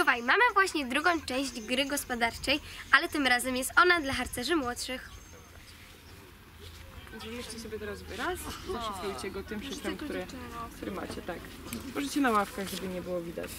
Czuwaj, mamy właśnie drugą część gry gospodarczej, ale tym razem jest ona dla harcerzy młodszych. Zmierzcie sobie teraz wyraz, zaszyfrujcie go tym szyfrem, który, który macie, tak. Możecie na ławkach, żeby nie było widać.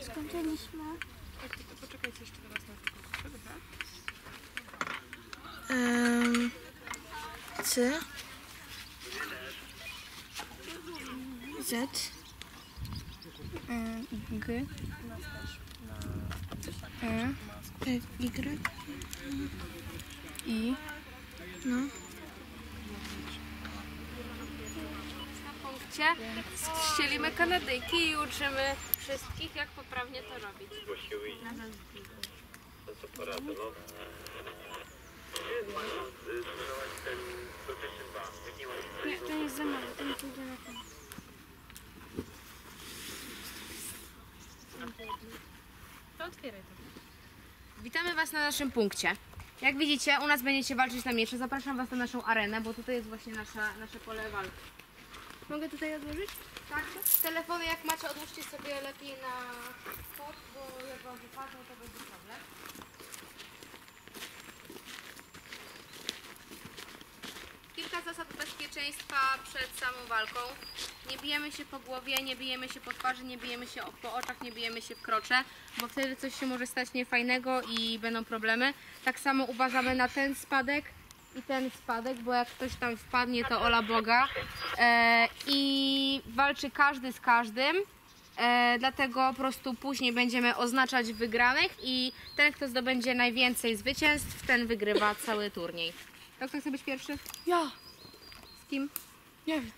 Skończyliśmy. To poczekajcie jeszcze teraz na tylko dobra? C. Z. Ym, G. E Y. I No Na punkcie ścielimy kanadyjki i uczymy wszystkich, jak poprawnie to robić. Nie, to jest za mało, to nie pójdzie na ten. To otwieraj to. Witamy Was na naszym punkcie. Jak widzicie, u nas będziecie walczyć na miecze. Zapraszam Was na naszą arenę, bo tutaj jest właśnie nasza, nasze pole walki. Mogę tutaj odłożyć? Tak, telefony jak macie odłóżcie sobie lepiej na spot, bo jak Wam wypadną, to będzie problem. Kilka zasad bezpieczeństwa przed samą walką. Nie bijemy się po głowie, nie bijemy się po twarzy, nie bijemy się po oczach, nie bijemy się w krocze, bo wtedy coś się może stać niefajnego i będą problemy. Tak samo uważamy na ten spadek i ten spadek, bo jak ktoś tam wpadnie, to ola Boga. E, I walczy każdy z każdym. E, dlatego po prostu później będziemy oznaczać wygranych i ten, kto zdobędzie najwięcej zwycięstw, ten wygrywa cały turniej. To kto chce być pierwszy? Ja Z kim? Nie wiem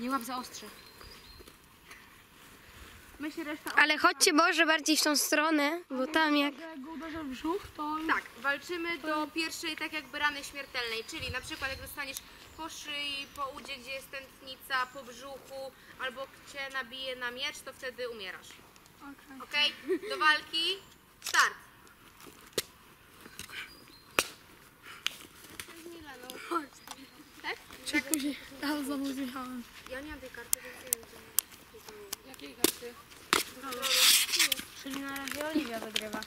Nie łap za ostrze. Myślę, reszta... Ale chodźcie może bardziej w tą stronę, bo tam jak... Jak go uderzę w brzuch to Tak, walczymy do pierwszej tak jakby rany śmiertelnej, czyli na przykład jak dostaniesz po szyi, po udzie, gdzie jest tętnica, po brzuchu, albo cię nabije na miecz, to wtedy umierasz. Okej? Do walki, start! Czy później ja znowu zjechałem Ja nie mam tej karty, więc nie wiem. Jakiej karty? Czyli na razie Oliwia wygrywa.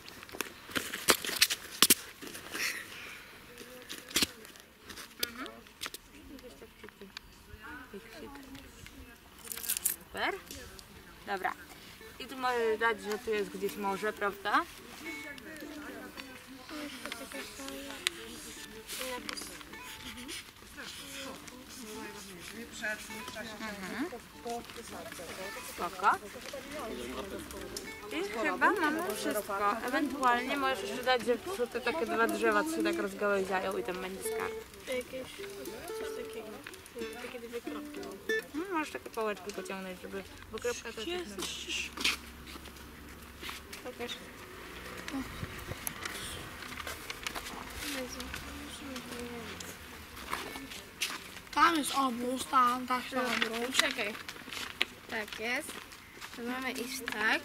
Super. Dobra. I tu możesz dać, że tu jest gdzieś morze, prawda? Mhm. Spoko. I chyba mamy wszystko. Ewentualnie możesz jeszcze dać, że te takie dwa drzewa, co się tak rozgałęziają i tam będzie skarb. Jakieś coś takiego Takie dwie kropki No, możesz takie pałeczki pociągnąć, żeby... Bo kropka to jest... Pokaż Tam jest obóz, tam, tak się obróć. Czekaj. Tak jest. To mamy iść tak.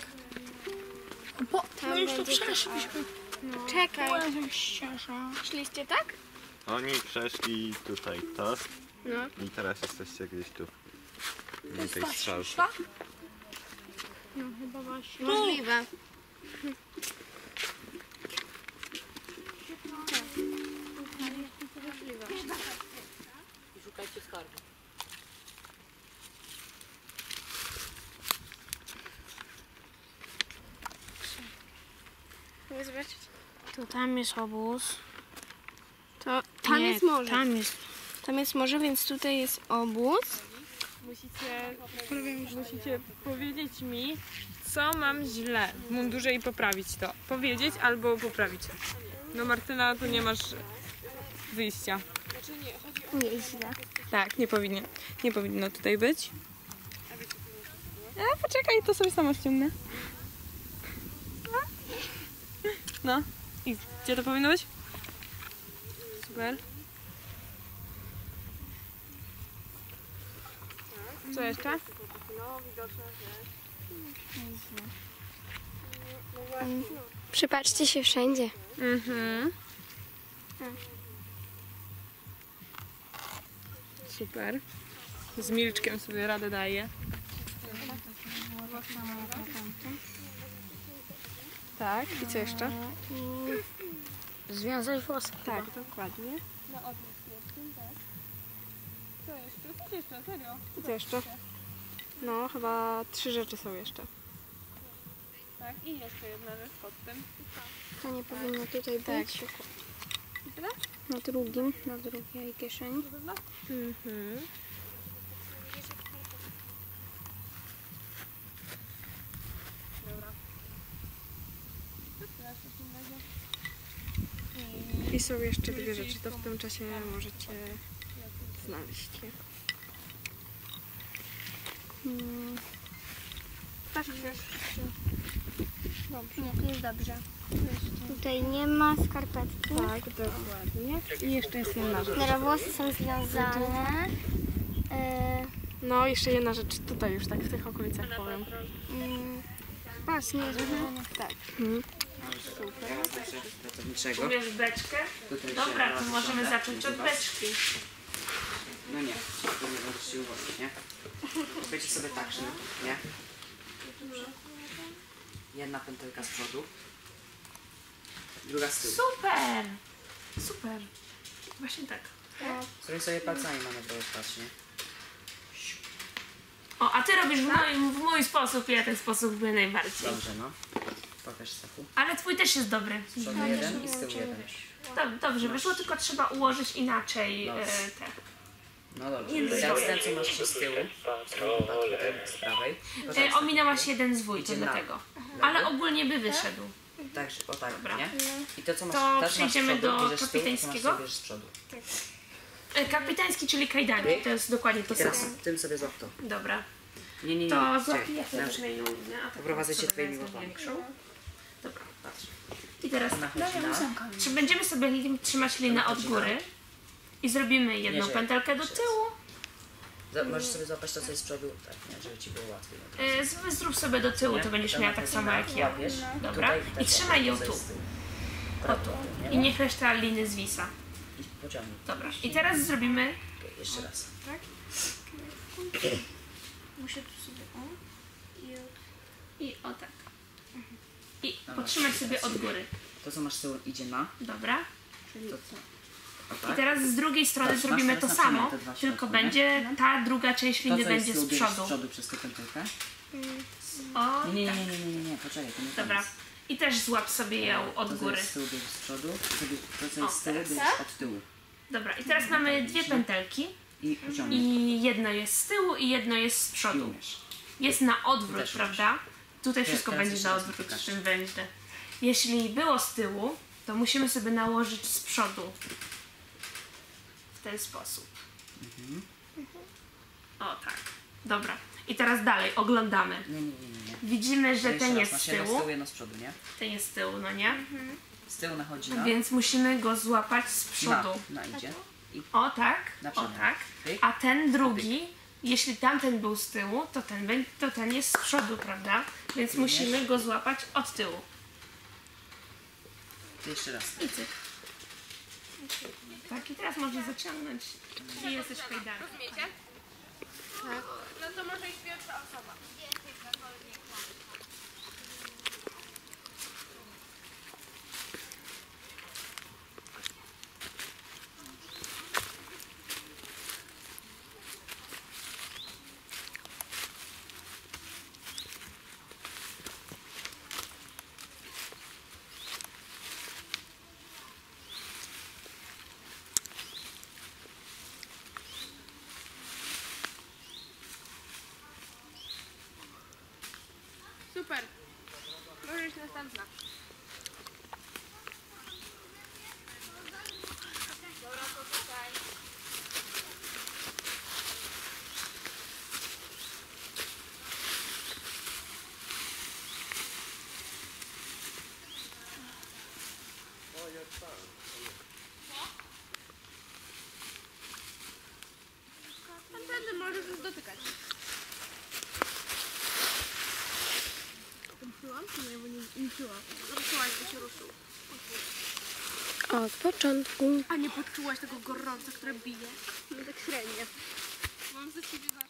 Po, no już to przeszliśmy. Czekaj. Jak ścieża. Szliście tak? Oni przeszli tutaj to No. i teraz jesteście gdzieś tu. To Na jest tej ta strzałce. No chyba właśnie. Możliwe. I szukajcie skarbu. Mogę zobaczyć? To tam jest obóz. To tam Nie, jest morze. Tam jest. Tam jest morze, więc tutaj jest obóz. Musicie, musicie powiedzieć mi, co mam źle w mundurze i poprawić to. Powiedzieć albo poprawić. No Martyna, tu nie masz wyjścia. Nie źle. Tak, nie powinien, nie powinno tutaj być. A, poczekaj, to sobie sama ściągnę. No. I gdzie to powinno być? Super. Co jeszcze? Przypatrzcie się wszędzie. Mhm. Super. Z milczkiem sobie radę daje. Tak, i co jeszcze? Związać włosy. Tak, dokładnie. Co jeszcze? Co jeszcze? Serio? Co jeszcze? No, chyba trzy rzeczy są jeszcze. Tak, i jeszcze jedna rzecz pod tym. To nie powinno tutaj być. Na drugim, na drugiej kieszeni. Mhm. I są jeszcze dwie rzeczy, to w tym czasie możecie znaleźć je. Hmm. Nie, tu jest dobrze. Tutaj nie ma skarpetki. Tak, dokładnie. I jeszcze jest jedna rzecz. Dobra, włosy są związane. E, No, jeszcze jedna rzecz tutaj już tak w tych okolicach powiem. mm, pas nie jest związany. Tak. pracowniczego. Umiesz beczkę? Dobra, to możemy zacząć od beczki. No nie, to nie się uwolnić, nie? Wiecie sobie tak, że nie? Jedna pętelka z przodu, druga z tyłu. Super! Super. Właśnie tak. Sobie sobie palcami manewrować, patrz, nie? O, a ty robisz w, moim, w mój sposób, ja ten sposób lubię najbardziej. Dobrze, no. Pokaż Stachu. Ale twój też jest dobry. Z przodu jeden i z tyłu jeden. Dob- Dobrze, wyszło, tylko trzeba ułożyć inaczej e, te. No dobrze. Teraz ten, co masz z tyłu, ten z prawej. E, ominęłaś jeden zwój, to Idzie na dlatego. Ale ogólnie by wyszedł. Tak, że- o tak, Dobra. nie? I to, co masz, To masz z przejdziemy przodu, do z tyłu, masz kapitańskiego? z przodu. E, kapitański, czyli kajdanki, to jest dokładnie to samo. tym sobie złap to. Dobra. Nie, nie, nie. To złapię ja też inną tak Poprowadzę cię twoimi łapami. Dobra. Patrz. I teraz na... Czy będziemy sobie trzymać linę od góry i zrobimy jedną że- pętelkę do tyłu. Za- Możesz sobie złapać to, co jest z przodu, tak, nie? Żeby ci było łatwiej. E, z- Zrób sobie do tyłu, Nie? to będziesz miała tak samo jak ja. łapiesz, Dobra. tutaj, I tak, trzymaj ją tu. O tu. nie? I niech reszta liny zwisa. I pociągnij. Dobra. I teraz zrobimy Okej, Jeszcze raz. Muszę tu sobie o. I o tak. I potrzymać sobie od góry. To, co masz z tyłu, idzie na... Dobra. To, o I tak. teraz z drugiej strony Patrz, zrobimy to samo, tylko nie? będzie ta druga część To, liny będzie z bierzesz z przodu. przodu przez tę pętelkę. O, Nie, nie, tak. nie, nie, nie, nie, nie, poczekaj, to nie Dobra. koniec. I też złap sobie ją To, od co góry. jest z tyłu, bierzesz z przodu, to, co jest z tyłu, bierzesz od tyłu. Dobra. I teraz mamy dwie pętelki. I. I jedno jest z tyłu i jedno jest z przodu. Jest na odwrót, prawda? Tutaj wszystko będzie na odwrót w tym węźle. Jeśli było z tyłu, to musimy sobie nałożyć z przodu. Ten sposób. Mhm. O tak. Dobra. I teraz dalej oglądamy. Nie, nie, nie, nie. Widzimy, że ten jest z jedno z tyłu. tyłu, jedno z przodu, nie? Ten jest z tyłu, no nie? Z tyłu nachodzi na... Więc musimy go złapać z przodu. Na, na idzie. I O tak, Na o tak. Pyk. A ten drugi, jeśli tamten był z tyłu, to ten, to ten jest z przodu, prawda? Więc musimy go złapać od tyłu. jeszcze raz. I cyk. Tak, i teraz można zaciągnąć. I jesteś kajdanką. Rozumiecie? Super. Możesz następna. Dobra, to tutaj. O, jak tam. Tam będę możesz już dotykać. Ruszyłaś, bo się ruszył. Od początku. A nie poczułaś tego gorąca, które bije? No tak średnio. Mam za ciebie zacząć?